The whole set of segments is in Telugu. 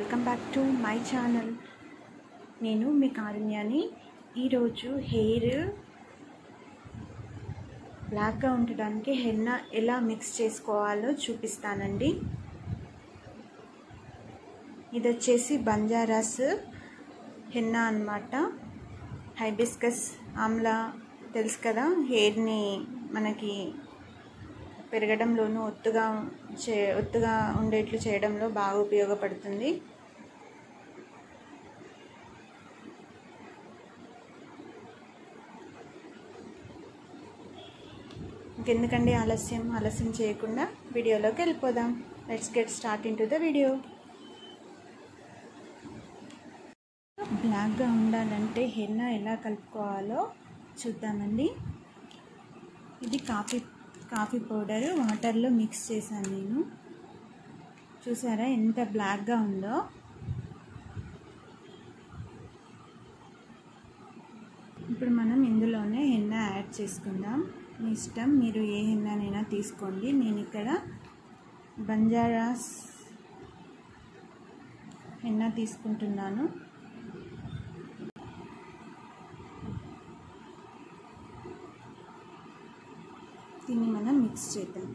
Welcome back to my channel. నేను మీ కారుణ్యాని. ఈరోజు హెయిర్ బ్లాక్గా ఉండడానికి హెన్న ఎలా మిక్స్ చేసుకోవాలో చూపిస్తానండి. ఇది వచ్చేసి బంజారాస్ హెన్న అనమాట హైబిస్కస్ ఆమ్లా తెలుసు కదా హెయిర్ని మనకి పెరగడంలోనూ ఒత్తుగా చే ఒత్తుగా ఉండేట్లు చేయడంలో బాగా ఉపయోగపడుతుంది. ఇంకెందుకండి ఆలస్యం? ఆలస్యం చేయకుండా వీడియోలోకి వెళ్ళిపోదాం. Let's get start into the video బ్లాక్గా ఉండాలంటే హెన్న ఎలా కలుపుకోవాలో చూద్దామండి. ఇది కాఫీ కాఫీ పౌడర్ వాటర్లో మిక్స్ చేశాను నేను. చూసారా ఎంత బ్లాక్గా ఉందో? ఇప్పుడు మనం ఇందులోనే హెన్న యాడ్ చేసుకుందాం. మీ ఇష్టం మీరు ఏ హెన్ననైనా తీసుకోండి. నేను ఇక్కడ బంజారాస్ హెన్న తీసుకుంటున్నాను. దీన్ని మనం మిక్స్ చేద్దాం.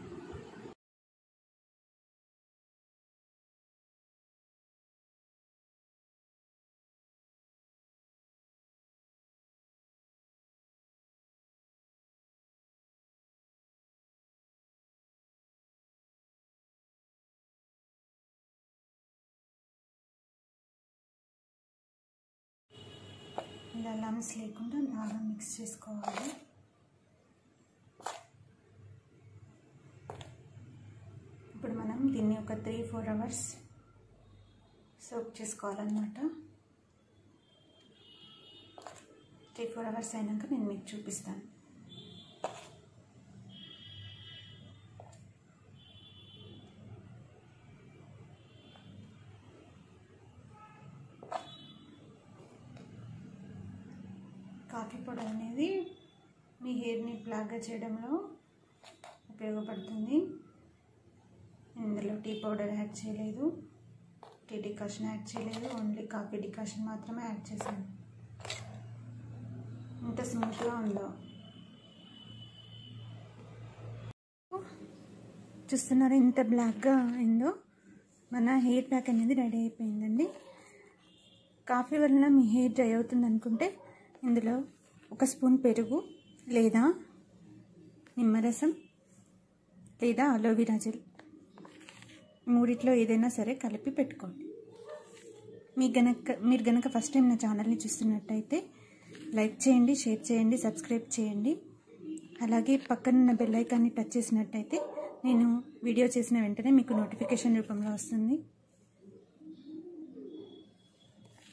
ఇలా లమ్స్ లేకుండా బాగా మిక్స్ చేసుకోవాలి ఇప్పుడు మనం దీన్ని ఒక త్రీ ఫోర్ అవర్స్ సోక్ చేసుకోవాలన్నమాట. త్రీ ఫోర్ అవర్స్ అయినాక నేను మీకు చూపిస్తాను. కాఫీ పొడి అనేది మీ హెయిర్ని బ్లాక్గా చేయడంలో ఉపయోగపడుతుంది. ఇందులో టీ పౌడర్ యాడ్ చేయలేదు. టీ డికాషన్ యాడ్ చేయలేదు. ఓన్లీ కాఫీ డికాషన్ మాత్రమే యాడ్ చేశాను. ఎంత స్మూత్గా ఉందో. చూస్తున్నారు ఎంత బ్లాక్గా అయిందో? మన హెయిర్ ప్యాక్ అనేది రెడీ అయిపోయిందండి. కాఫీ వలన మీ హెయిర్ డ్రై అవుతుంది అనుకుంటే ఇందులో ఒక స్పూన్ పెరుగు లేదా నిమ్మరసం లేదా అలోవెరా జెల్ మూడిట్లో ఏదైనా సరే కలిపి పెట్టుకోండి. మీ గనక మీరు గనక ఫస్ట్ టైం నా ఛానల్ని చూస్తున్నట్టయితే లైక్ చేయండి షేర్ చేయండి సబ్స్క్రైబ్ చేయండి. అలాగే పక్కనున్న బెల్ ఐకాన్ని టచ్ చేసినట్టయితే నేను వీడియో చేసిన వెంటనే మీకు నోటిఫికేషన్ రూపంలో వస్తుంది.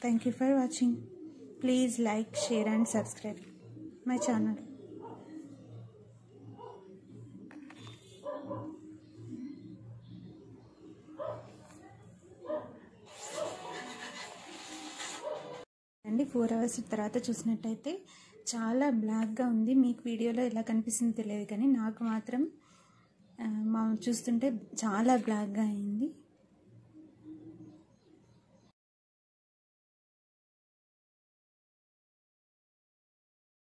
Thank you for watching please like share and subscribe my channel అండి ఫోర్ అవర్స్ తర్వాత చూసినట్టయితే చాలా బ్లాక్గా ఉంది. మీకు వీడియోలో ఎలా కనిపిస్తుంది తెలియదు కానీ నాకు మాత్రం మా చూస్తుంటే చాలా బ్లాక్గా అయింది.